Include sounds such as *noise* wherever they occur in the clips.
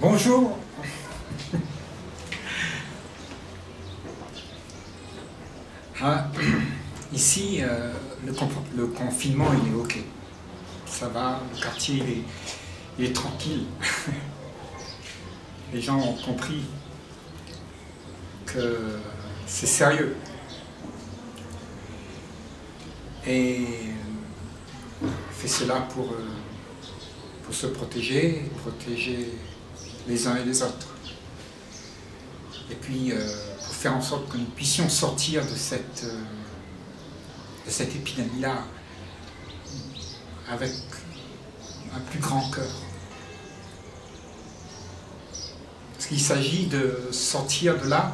Bonjour. Ah, *clears throat* ici, euh, le, confinement, il est OK. Ça va, le quartier, il est, il est tranquille. *laughs* Les gens ont compris que c'est sérieux. Et fait cela pour, euh, pour se protéger, protéger les uns et les autres. Et puis, euh, pour faire en sorte que nous puissions sortir de cette, euh, de cette épidémie-là avec un plus grand cœur. Parce qu'il s'agit de sortir de là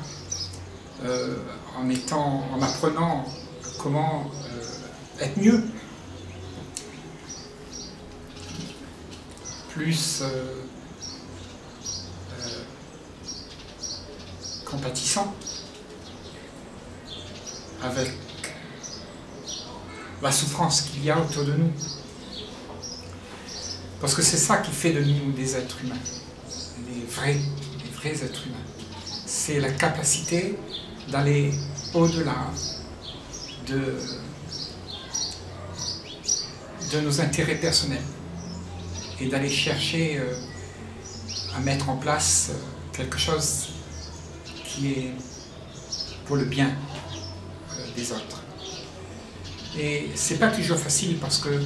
euh, en, étant, en apprenant comment être mieux, plus avec la souffrance qu'il y a autour de nous. Parce que c'est ça qui fait de nous des êtres humains, des vrais, des vrais êtres humains. C'est la capacité d'aller au-delà de, de nos intérêts personnels et d'aller chercher euh, à mettre en place euh, quelque chose qui est pour le bien euh, des autres. Et c'est pas toujours facile parce que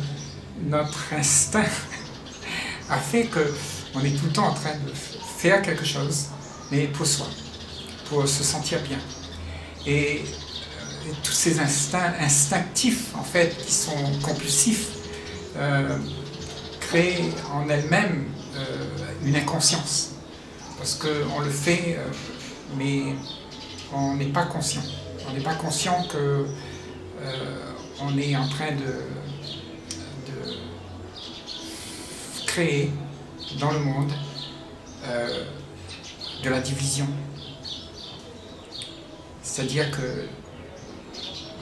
notre *laughs* instinct a fait que on est tout le temps en train de faire quelque chose, mais pour soi, pour se sentir bien. Et, euh, tous ces instincts instinctifs, en fait, qui sont compulsifs, euh, créent en elles-mêmes une inconscience. Parce qu'on le fait mais on n'est pas conscient. On n'est pas conscient que euh, on est en train de, créer dans le monde euh, de la division. C'est-à-dire que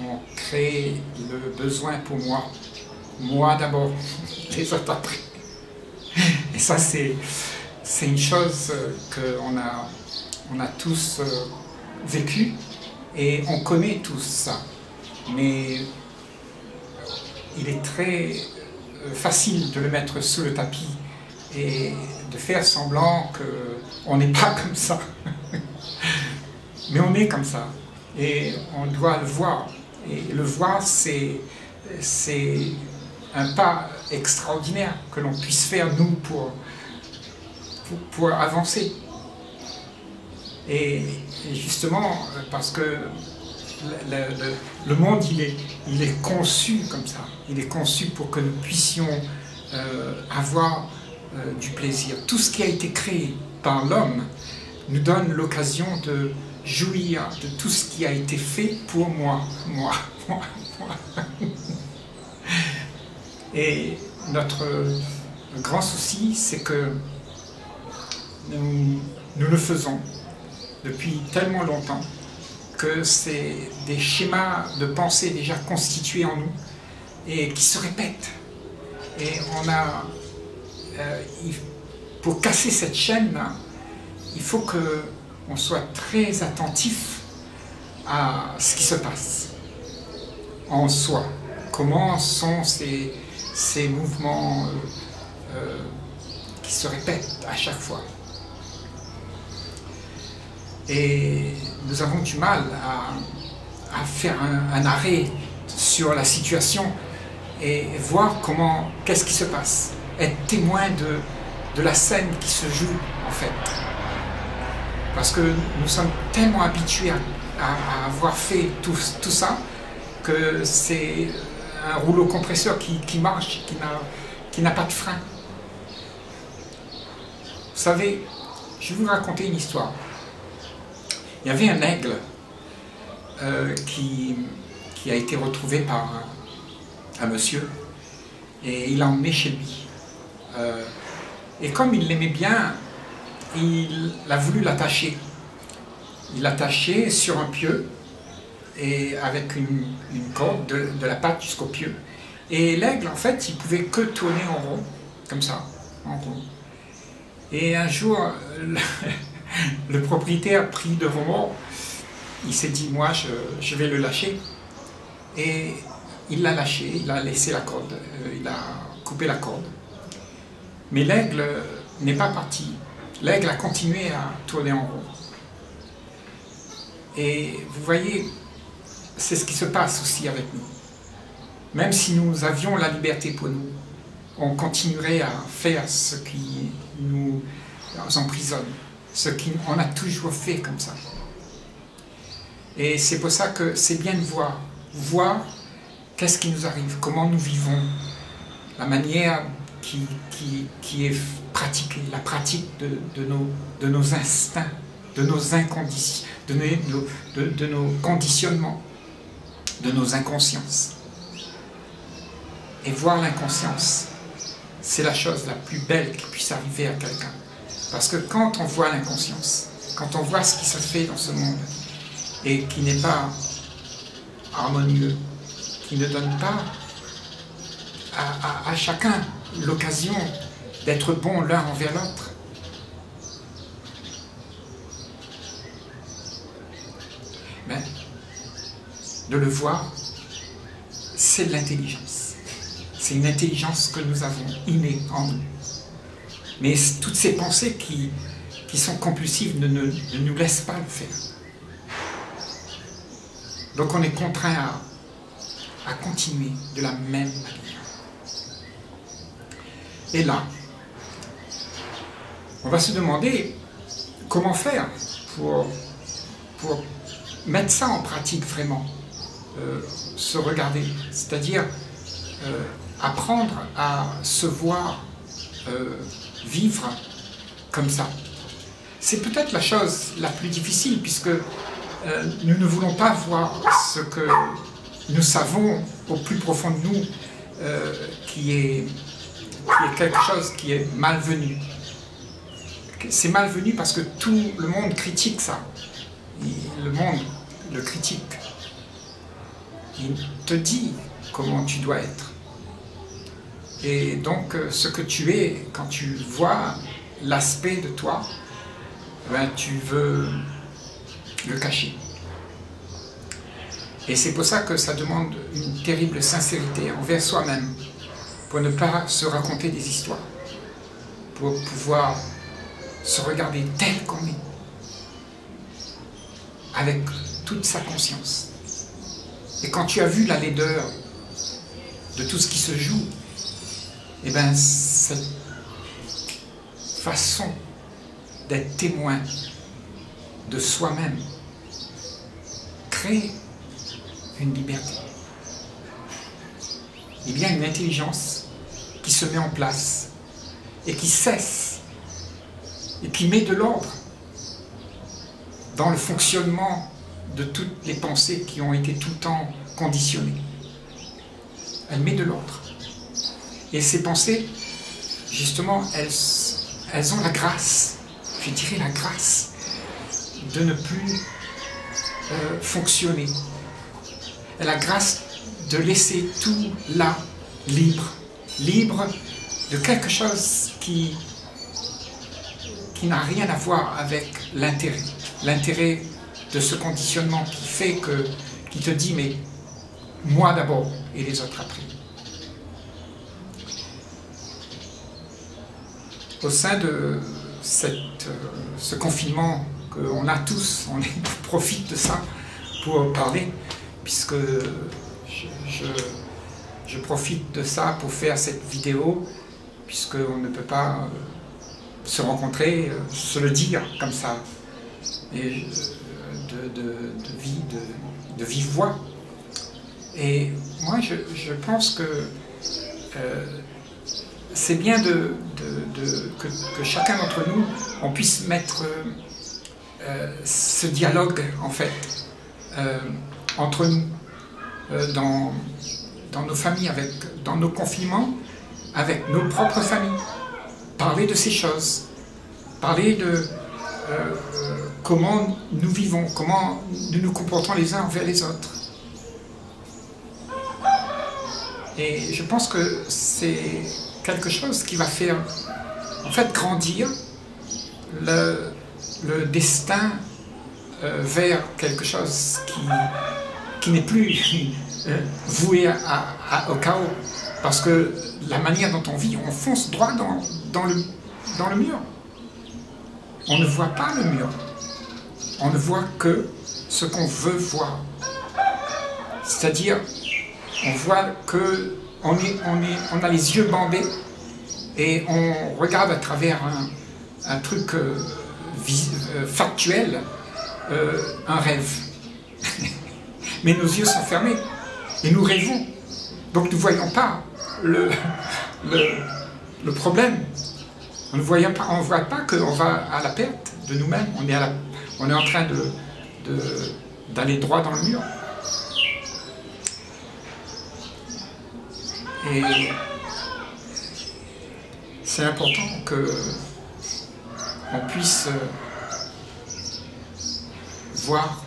on crée le besoin pour moi, moi d'abord, *laughs* les autres après. Et ça, c'est une chose qu'on a on a tous euh, vécu et on connaît tous ça. Mais il est très euh, facile de le mettre sous le tapis et de faire semblant qu'on n'est pas comme ça. *laughs* Mais on est comme ça. Et on doit le voir. Et le voir, c'est un pas extraordinaire que l'on puisse faire, nous, pour avancer. Et, justement, parce que le, monde, il est, il est conçu comme ça. Il est conçu pour que nous puissions euh, avoir euh, du plaisir. Tout ce qui a été créé par l'homme nous donne l'occasion de jouir de tout ce qui a été fait pour moi, moi, *laughs* moi. Et notre grand souci, c'est que nous le faisons depuis tellement longtemps que c'est des schémas de pensée déjà constitués en nous et qui se répètent. Et on a, euh, pour casser cette chaîne, il faut que on soit très attentif à ce qui se passe en soi. Comment sont ces, mouvements euh, euh, qui se répètent à chaque fois. Et nous avons du mal à, faire un, arrêt sur la situation et voir comment, qu'est-ce qui se passe. Être témoin de, la scène qui se joue en fait. Parce que nous sommes tellement habitués à, avoir fait tout, ça que c'est un rouleau compresseur qui marche, qui n'a pas de frein. Vous savez, je vais vous raconter une histoire. Il y avait un aigle euh, qui, a été retrouvé par un, monsieur et il l'a emmené chez lui. Euh, et comme il l'aimait bien, il a voulu l'attacher. Il l'attachait sur un pieu et avec une, corde de, la patte jusqu'au pieu. Et l'aigle, en fait, il pouvait que tourner en rond, comme ça, en rond. Et un jour, *laughs* *laughs* le, propriétaire pris de remords, il s'est dit, moi, je, je, vais le lâcher. Et il l'a lâché, il a laissé la corde, euh, il a coupé la corde. Mais l'aigle n'est pas parti. L'aigle a continué à tourner en rond. Et vous voyez, c'est ce qui se passe aussi avec nous. Même si nous avions la liberté pour nous, on continuerait à faire ce qui nous emprisonne, ce qu'on a toujours fait comme ça. Et c'est pour ça que c'est bien de voir, voir qu'est-ce qui nous arrive, comment nous vivons, la manière qui, qui, est pratiquée, la pratique de, nos, de nos instincts, de nos de nos, de nos conditionnements, de nos inconsciences. Et voir l'inconscience, c'est la chose la plus belle qui puisse arriver à quelqu'un. Parce que quand on voit l'inconscience, quand on voit ce qui se fait dans ce monde, et qui n'est pas harmonieux, qui ne donne pas à, chacun l'occasion d'être bon l'un envers l'autre. Mais de le voir, c'est de l'intelligence. C'est une intelligence que nous avons innée en nous. Mais toutes ces pensées qui, sont compulsives ne, nous laissent pas le faire. Donc on est contraint à, continuer de la même manière. Et là, on va se demander comment faire pour, pour mettre ça en pratique vraiment, euh, se regarder, c'est-à-dire euh, apprendre à se voir euh, vivre comme ça. C'est peut-être la chose la plus difficile puisque euh, nous ne voulons pas voir ce que nous savons au plus profond de nous euh, qui, est, quelque chose qui est malvenu. C'est malvenu parce que tout le monde critique ça. Le monde le critique. Il te dit comment tu dois être. Et donc euh, ce que tu es, quand tu vois l'aspect de toi, ben, tu veux le cacher. Et c'est pour ça que ça demande une terrible sincérité envers soi-même, pour ne pas se raconter des histoires, pour pouvoir se regarder tel qu'on est, avec toute sa conscience. Et quand tu as vu la laideur de tout ce qui se joue, eh bien cette façon d'être témoin de soi-même crée une liberté. Il y a une intelligence qui se met en place et qui cesse et qui met de l'ordre dans le fonctionnement de toutes les pensées qui ont été tout le temps conditionnées. Elle met de l'ordre. Et ces pensées, justement, elles, ont la grâce, je dirais la grâce, de ne plus euh, fonctionner. La grâce de laisser tout là, libre, libre de quelque chose qui, qui n'a rien à voir avec l'intérêt. L'intérêt de ce conditionnement qui fait que, qui te dit, mais moi d'abord et les autres après. Au sein de cette, euh, ce confinement on a tous, on profite de ça pour parler, puisque je, profite de ça pour faire cette vidéo, puisqu'on ne peut pas euh, se rencontrer, euh, se le dire comme ça, et euh, de, vie, de, vive voix. Et moi, je, pense que c'est bien que, chacun d'entre nous, on puisse mettre euh, ce dialogue, en fait, euh, entre nous, euh, dans, dans nos familles, avec, dans nos confinements, avec nos propres familles. Parler de ces choses, parler de comment nous vivons, comment nous nous comportons les uns envers les autres. Et je pense que c'est quelque chose qui va faire en fait grandir le, le destin euh, vers quelque chose qui, qui n'est plus euh, voué au chaos. Parce que la manière dont on vit, on fonce droit dans, dans, le, dans le mur. On ne voit pas le mur. On ne voit que ce qu'on veut voir. C'est-à-dire, on voit que on, a les yeux bandés et on regarde à travers un, truc euh, euh, factuel, euh, un rêve. *laughs* Mais nos yeux sont fermés et nous rêvons. Donc nous ne voyons pas le, *laughs* problème. On ne voit pas, qu'on va à la perte de nous-mêmes. On, est en train d'aller droit dans le mur. Et c'est important que on puisse euh, voir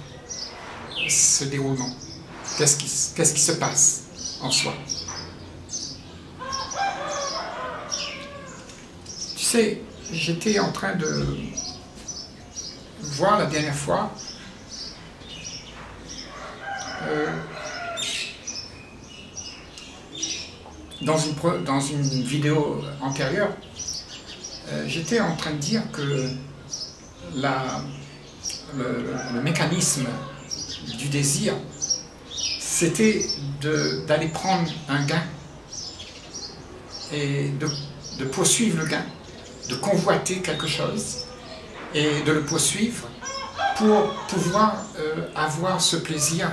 ce déroulement. Qu'est-ce qui, se passe en soi? Tu sais, j'étais en train de voir la dernière fois euh, dans, une, vidéo antérieure, euh, j'étais en train de dire que le, mécanisme du désir, c'était d'aller prendre un gain et de, poursuivre le gain, de convoiter quelque chose et de le poursuivre pour pouvoir euh, avoir ce plaisir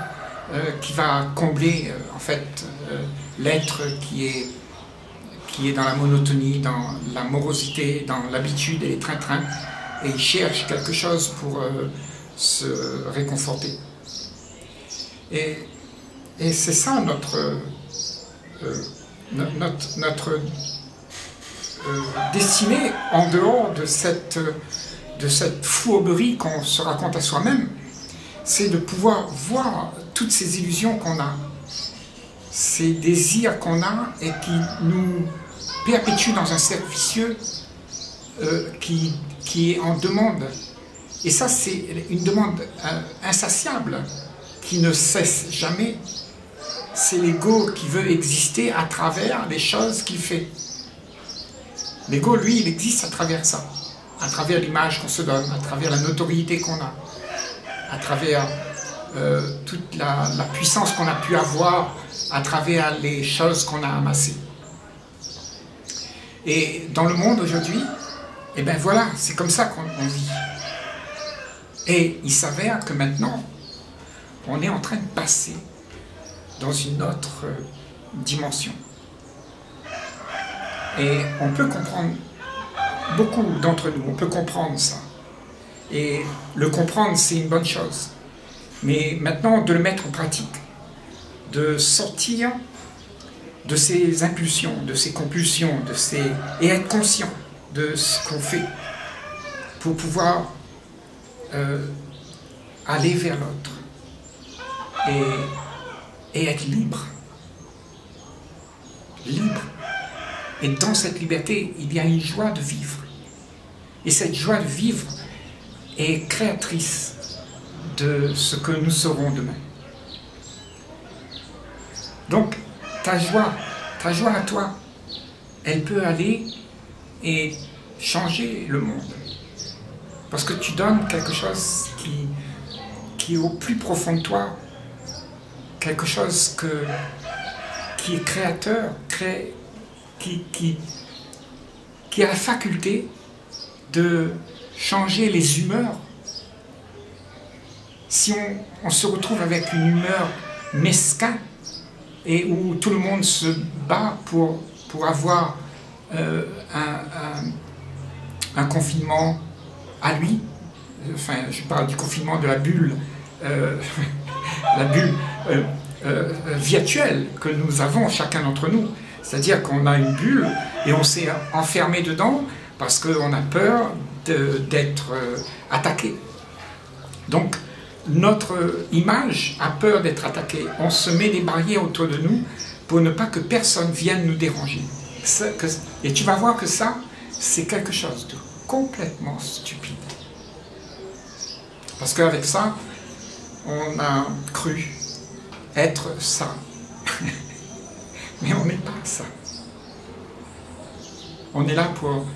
qui va combler en fait l'être qui est qui est dans la monotonie, dans la morosité, dans l'habitude et les train-train, et il cherche quelque chose pour euh, se réconforter. Et, et c'est ça notre, euh, notre, notre euh, destinée en dehors de cette, de cette fourberie qu'on se raconte à soi-même, c'est de pouvoir voir toutes ces illusions qu'on a, ces désirs qu'on a et qui nous perpétuent dans un cercle vicieux euh, qui, qui est en demande. Et ça, c'est une demande euh, insatiable qui ne cesse jamais. C'est l'ego qui veut exister à travers les choses qu'il fait. L'ego, lui, il existe à travers ça, à travers l'image qu'on se donne, à travers la notoriété qu'on a, à travers euh, toute la, puissance qu'on a pu avoir à travers les choses qu'on a amassées. Et dans le monde aujourd'hui, eh bien voilà, c'est comme ça qu'on vit. Et il s'avère que maintenant, on est en train de passer dans une autre euh, dimension. Et on peut comprendre, beaucoup d'entre nous, on peut comprendre ça. Et le comprendre, c'est une bonne chose. Mais maintenant, de le mettre en pratique, de sortir de ces impulsions, de ces compulsions, de ces... et être conscient de ce qu'on fait pour pouvoir euh, aller vers l'autre et être libre. Libre. Et dans cette liberté, il y a une joie de vivre. Et cette joie de vivre est créatrice de ce que nous serons demain. Donc, ta joie, ta joie à toi, elle peut aller et changer le monde. Parce que tu donnes quelque chose qui, est au plus profond de toi, quelque chose qui est créateur, qui a la faculté de changer les humeurs. Si on, se retrouve avec une humeur mesquin, et où tout le monde se bat pour, pour avoir euh, un, confinement à lui. Enfin, je parle du confinement de la bulle, euh, *laughs* la bulle euh, virtuelle que nous avons chacun d'entre nous. C'est-à-dire qu'on a une bulle et on s'est enfermé dedans parce qu'on a peur d'être attaqué. Donc, notre image a peur d'être attaquée. On se met des barrières autour de nous pour ne pas que personne vienne nous déranger. Et tu vas voir que ça, c'est quelque chose complètement stupide. Parce qu'avec ça, on a cru être ça. *laughs* Mais on n'est pas ça. On est là pour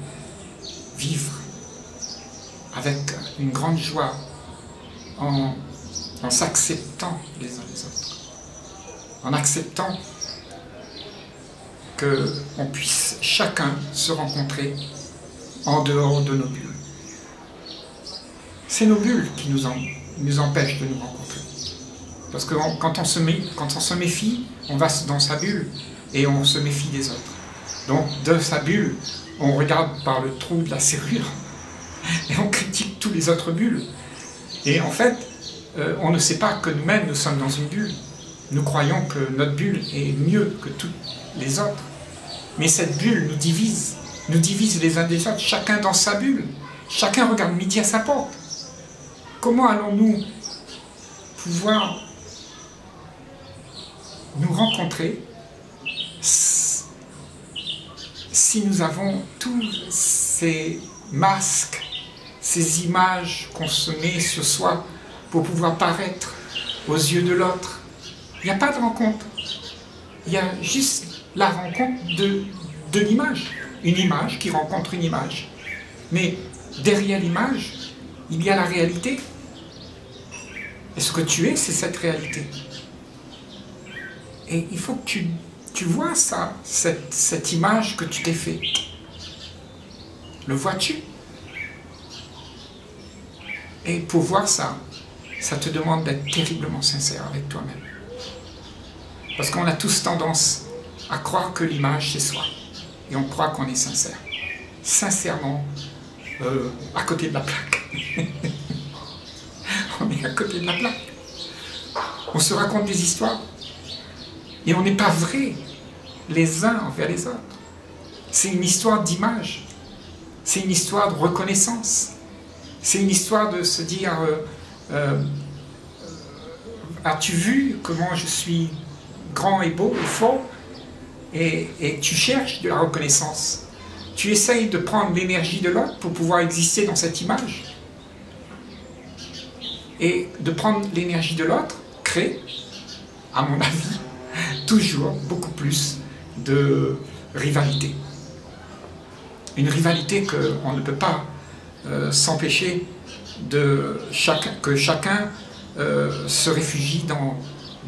vivre avec une grande joie en, s'acceptant les uns les autres. En acceptant qu'on puisse chacun se rencontrer en dehors de nos bulles. C'est nos bulles qui nous, empêchent de nous rencontrer. Parce que quand, on se quand on se méfie, on va dans sa bulle et on se méfie des autres. Donc de sa bulle, on regarde par le trou de la serrure *laughs* et on critique tous les autres bulles. Et en fait, euh, on ne sait pas que nous-mêmes, nous sommes dans une bulle. Nous croyons que notre bulle est mieux que toutes les autres. Mais cette bulle nous divise, nous divise les uns des autres, chacun dans sa bulle. Chacun regarde midi à sa porte. Comment allons-nous pouvoir nous rencontrer si nous avons tous ces masques, ces images qu'on se met sur soi pour pouvoir paraître aux yeux de l'autre. Il n'y a pas de rencontre. Il y a juste la rencontre de, de l'image. Une image qui rencontre une image. Mais derrière l'image, il y a la réalité. Et ce que tu es, c'est cette réalité? Et il faut que tu tu vois ça, cette, image que tu t'es fait Le vois-tu? Et pour voir ça, ça te demande d'être terriblement sincère avec toi-même. Parce qu'on a tous tendance à croire que l'image, c'est soi. Et on croit qu'on est sincère. Sincèrement, euh, à côté de la plaque. *laughs* on est à côté de la plaque. On se raconte des histoires et on n'est pas vrai les uns envers les autres. C'est une histoire d'image. C'est une histoire de reconnaissance. C'est une histoire de se dire euh, euh, As-tu vu comment je suis grand et beau et fort et, et tu cherches de la reconnaissance. Tu essayes de prendre l'énergie de l'autre pour pouvoir exister dans cette image. Et de prendre l'énergie de l'autre crée, à mon avis, *laughs* toujours beaucoup plus de rivalité. Une rivalité qu'on ne peut pas s'empêcher de que chacun euh, se réfugie dans,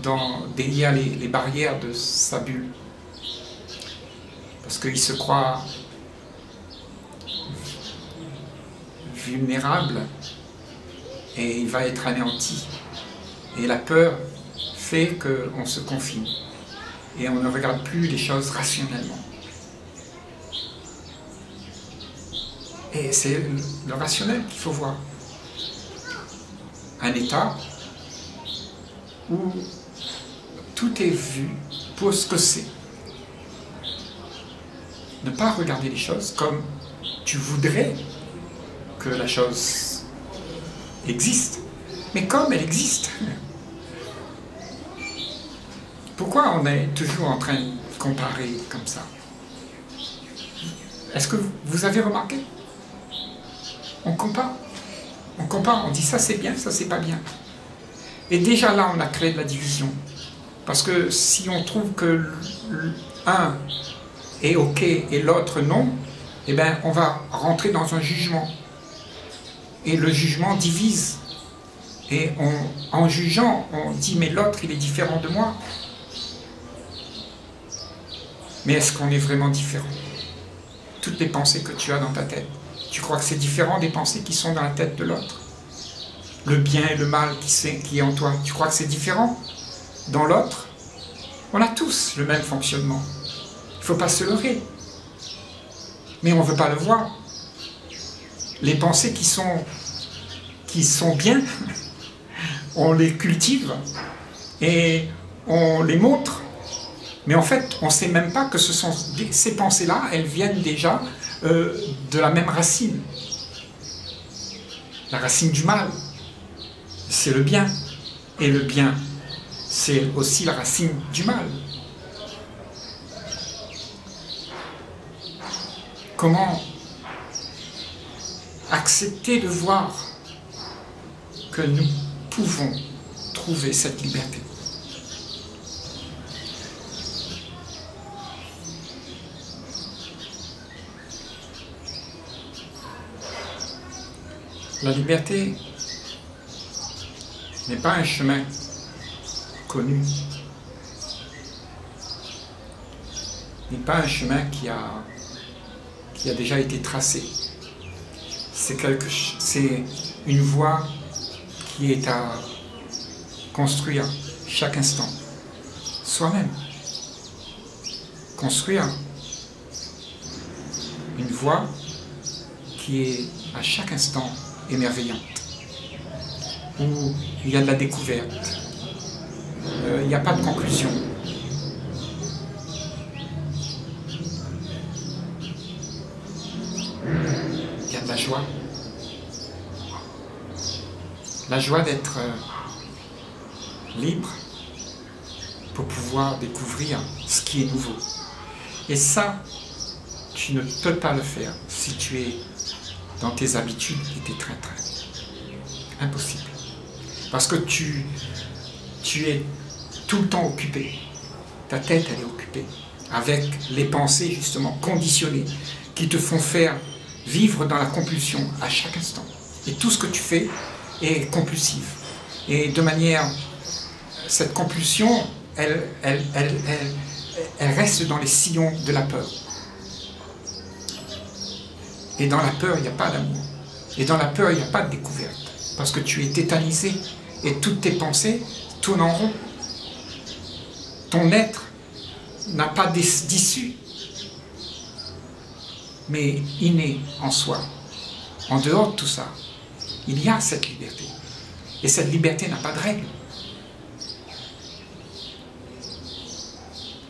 dans les, les, barrières de sa bulle. Parce qu'il se croit vulnérable et il va être anéanti. Et la peur fait qu'on se confine et on ne regarde plus les choses rationnellement. Et c'est le rationnel qu'il faut voir. Un état où tout est vu pour ce que c'est. Ne pas regarder les choses comme tu voudrais que la chose existe, mais comme elle existe. *laughs* Pourquoi on est toujours en train de comparer comme ça? Est-ce que vous avez remarqué? On compare. On compare, on dit ça c'est bien, ça c'est pas bien. Et déjà là, on a créé de la division. Parce que si on trouve que l'un est OK et l'autre non, eh bien, on va rentrer dans un jugement. Et le jugement divise. Et en jugeant, on dit mais l'autre, il est différent de moi. Mais est-ce qu'on est vraiment différent? Toutes les pensées que tu as dans ta tête, tu crois que c'est différent des pensées qui sont dans la tête de l'autre? Le bien et le mal qui, est en toi, tu crois que c'est différent dans l'autre? On a tous le même fonctionnement. Il ne faut pas se leurrer. Mais on ne veut pas le voir. Les pensées qui sont, qui sont bien, *laughs* on les cultive et on les montre mais en fait, on ne sait même pas que ce sont ces pensées-là, elles viennent déjà euh, de la même racine. La racine du mal, c'est le bien. Et le bien, c'est aussi la racine du mal. Comment accepter de voir que nous pouvons trouver cette liberté? La liberté n'est pas un chemin connu, n'est pas un chemin qui a, déjà été tracé. C'est une voie qui est à construire chaque instant, soi-même. Construire une voie qui est à chaque instant émerveillante, où il y a de la découverte, euh, il n'y a pas de conclusion. Il y a de la joie. La joie d'être euh, libre pour pouvoir découvrir ce qui est nouveau. Et ça, tu ne peux pas le faire si tu es dans tes habitudes et tes traits. Impossible. Parce que tu, tu es tout le temps occupé. Ta tête, elle est occupée. Avec les pensées, justement, conditionnées, qui te font faire vivre dans la compulsion à chaque instant. Et tout ce que tu fais est compulsif. Et de manière. Cette compulsion, elle, elle, elle, elle reste dans les sillons de la peur. Et dans la peur, il n'y a pas d'amour. Et dans la peur, il n'y a pas de découverte. Parce que tu es tétanisé et toutes tes pensées tournent en rond. Ton être n'a pas d'issue, mais inné en soi. En dehors de tout ça, il y a cette liberté. Et cette liberté n'a pas de règle.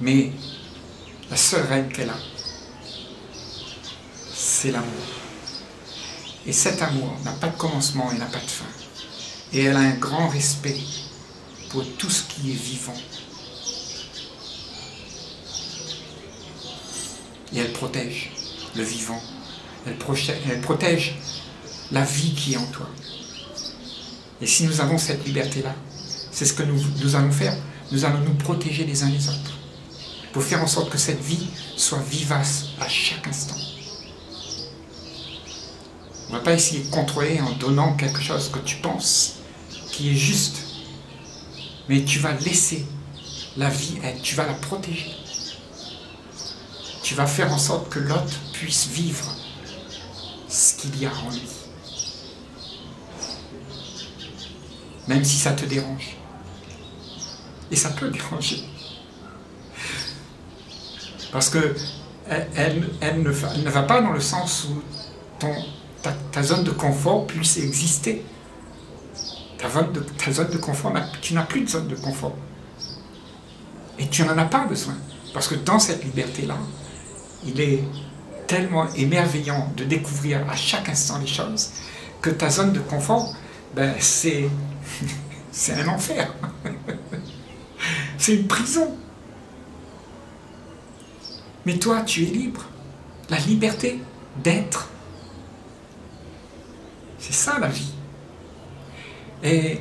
Mais la seule règle qu'elle a, l'amour. Et cet amour n'a pas de commencement et n'a pas de fin. Et elle a un grand respect pour tout ce qui est vivant. Et elle protège le vivant. Elle protège, la vie qui est en toi. Et si nous avons cette liberté-là, c'est ce que nous allons faire. Nous allons nous protéger les uns les autres. Pour faire en sorte que cette vie soit vivace à chaque instant. On ne va pas essayer de contrôler en donnant quelque chose que tu penses qui est juste. Mais tu vas laisser la vie être, tu vas la protéger. Tu vas faire en sorte que l'autre puisse vivre ce qu'il y a en lui. Même si ça te dérange. Et ça peut *laughs* déranger. Parce que elle, elle, ne, ne va pas dans le sens où ton, ta, zone de confort puisse exister. Ta zone de, ta de confort, tu n'as plus de zone de confort. Et tu n'en as pas besoin. Parce que dans cette liberté-là, il est tellement émerveillant de découvrir à chaque instant les choses que ta zone de confort, ben, c'est, *laughs* c'est un enfer. *laughs* c'est une prison. Mais toi, tu es libre. La liberté d'être c'est ça la vie. Et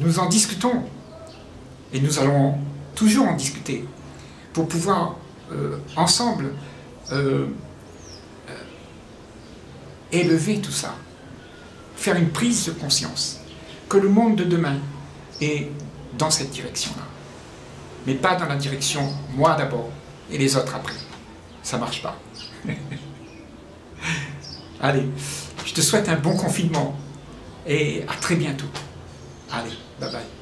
nous en discutons. Et nous allons toujours en discuter pour pouvoir euh, ensemble euh, euh, élever tout ça, faire une prise de conscience que le monde de demain est dans cette direction-là. Mais pas dans la direction moi d'abord et les autres après. Ça marche pas. Allez, je te souhaite un bon confinement et à très bientôt. Allez, bye bye.